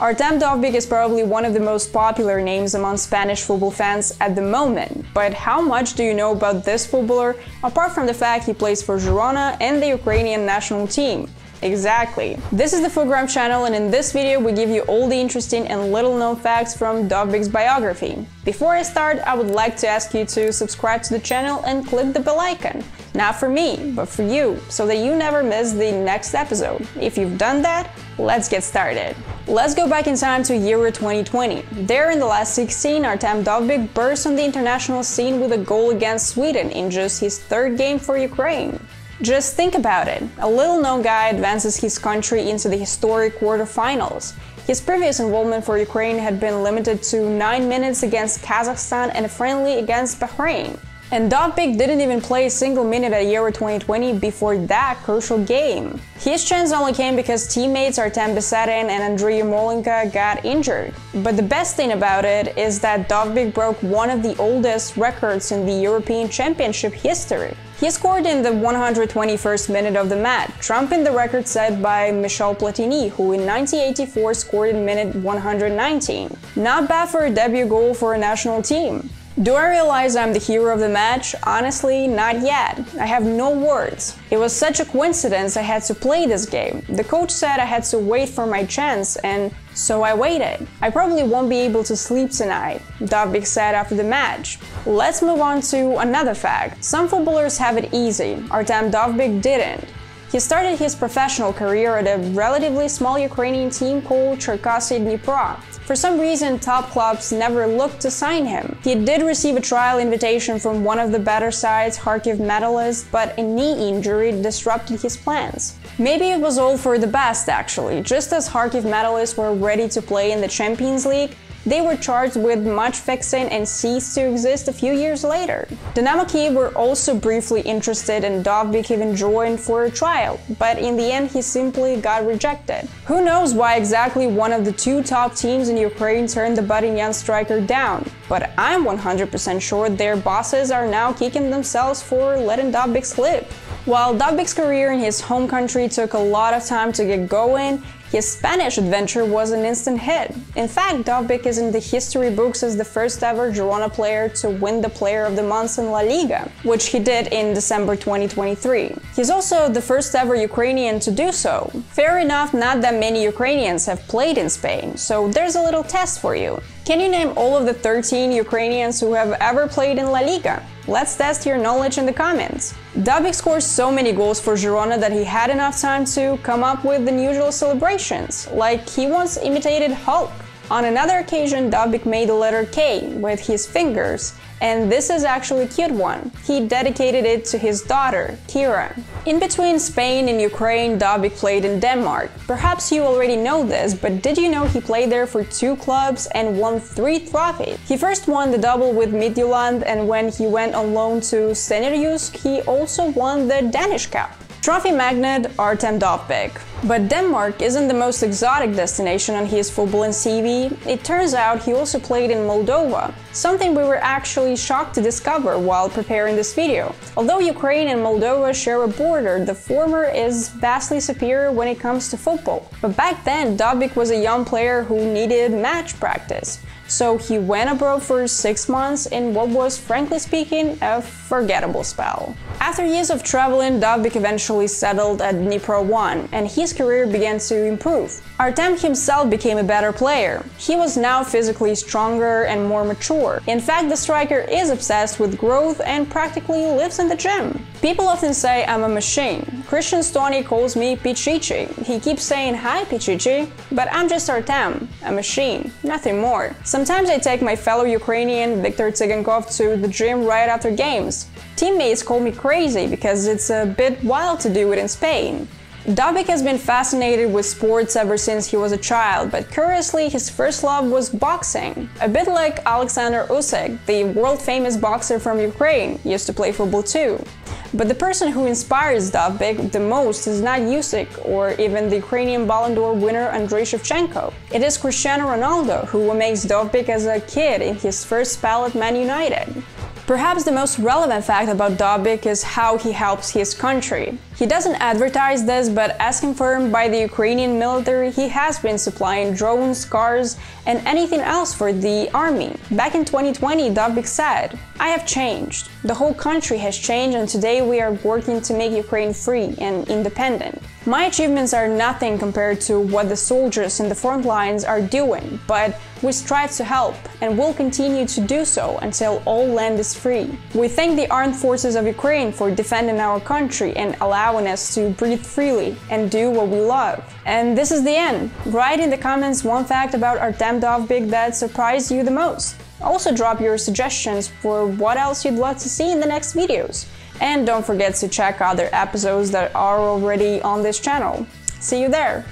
Artem Dovbyk is probably one of the most popular names among Spanish football fans at the moment, but how much do you know about this footballer apart from the fact he plays for Girona and the Ukrainian national team? Exactly. This is the FOOTGRAM channel and in this video we give you all the interesting and little known facts from Dovbyk's biography. Before I start, I would like to ask you to subscribe to the channel and click the bell icon. Not for me, but for you, so that you never miss the next episode. If you've done that, let's get started. Let's go back in time to Euro 2020. There in the last 16, Artem Dovbyk burst on the international scene with a goal against Sweden in just his third game for Ukraine. Just think about it. A little known guy advances his country into the historic quarterfinals. His previous involvement for Ukraine had been limited to 9 minutes against Kazakhstan and a friendly against Bahrain. And Dovbyk didn't even play a single minute at Euro 2020 before that crucial game. His chance only came because teammates Artem Besedin and Andriy Yarmolenko got injured. But the best thing about it is that Dovbyk broke one of the oldest records in the European Championship history. He scored in the 121st minute of the match, trumping the record set by Michel Platini, who in 1984 scored in minute 119. Not bad for a debut goal for a national team. Do I realize I'm the hero of the match? Honestly, not yet. I have no words. It was such a coincidence I had to play this game. The coach said I had to wait for my chance, and so I waited. I probably won't be able to sleep tonight, Dovbyk said after the match. Let's move on to another fact. Some footballers have it easy. Artem Dovbyk didn't. He started his professional career at a relatively small Ukrainian team called Cherkasy Dnipro. For some reason, top clubs never looked to sign him. He did receive a trial invitation from one of the better sides, Kharkiv Metallist, but a knee injury disrupted his plans. Maybe it was all for the best, actually. Just as Kharkiv Metallist were ready to play in the Champions League, they were charged with match fixing and ceased to exist a few years later. Dynamo Kiev were also briefly interested and Dovbyk even joined for a trial, but in the end he simply got rejected. Who knows why exactly one of the two top teams in Ukraine turned the budding young striker down, but I'm 100% sure their bosses are now kicking themselves for letting Dovbyk slip. While Dovbyk's career in his home country took a lot of time to get going, his Spanish adventure was an instant hit. In fact, Dovbyk is in the history books as the first ever Girona player to win the Player of the Month in La Liga, which he did in December 2023. He's also the first ever Ukrainian to do so. Fair enough, not that many Ukrainians have played in Spain, so there's a little test for you. Can you name all of the 13 Ukrainians who have ever played in La Liga? Let's test your knowledge in the comments. Dovbyk scored so many goals for Girona that he had enough time to come up with unusual celebrations, like he once imitated Hulk. On another occasion, Dovbyk made the letter K with his fingers and this is actually a cute one. He dedicated it to his daughter, Kira. In between Spain and Ukraine, Dovbyk played in Denmark. Perhaps you already know this, but did you know he played there for two clubs and won three trophies? He first won the double with Midtjylland, and when he went on loan to SønderjyskE, he also won the Danish Cup. Trophy magnet Artem Dovbyk. But Denmark isn't the most exotic destination on his footballing CV. It turns out he also played in Moldova, something we were actually shocked to discover while preparing this video. Although Ukraine and Moldova share a border, the former is vastly superior when it comes to football. But back then, Dovbyk was a young player who needed match practice. So he went abroad for six months in what was, frankly speaking, a forgettable spell. After years of traveling, Dovbyk eventually settled at Dnipro 1, and his career began to improve. Artem himself became a better player. He was now physically stronger and more mature. In fact, the striker is obsessed with growth and practically lives in the gym. People often say I'm a machine. Cristhian Stuani calls me Pichichi. He keeps saying hi Pichichi, but I'm just Artem, a machine, nothing more. Sometimes I take my fellow Ukrainian Viktor Tsygankov to the gym right after games. Teammates call me crazy because it's a bit wild to do it in Spain. Dovbyk has been fascinated with sports ever since he was a child, but curiously his first love was boxing. A bit like Alexander Usyk, the world-famous boxer from Ukraine, used to play football too. But the person who inspires Dovbyk the most is not Usyk or even the Ukrainian Ballon d'Or winner Andrei Shevchenko. It is Cristiano Ronaldo who makes Dovbyk as a kid in his first spell at Man United. Perhaps the most relevant fact about Dovbyk is how he helps his country. He doesn't advertise this, but as confirmed by the Ukrainian military, he has been supplying drones, cars, and anything else for the army. Back in 2020, Dovbyk said, I have changed. The whole country has changed, and today we are working to make Ukraine free and independent. My achievements are nothing compared to what the soldiers in the front lines are doing, but we strive to help and will continue to do so until all land is free. We thank the armed forces of Ukraine for defending our country and allowing us to breathe freely and do what we love. And this is the end. Write in the comments one fact about Artem Dovbyk that surprised you the most. Also drop your suggestions for what else you'd love to see in the next videos. And don't forget to check other episodes that are already on this channel. See you there!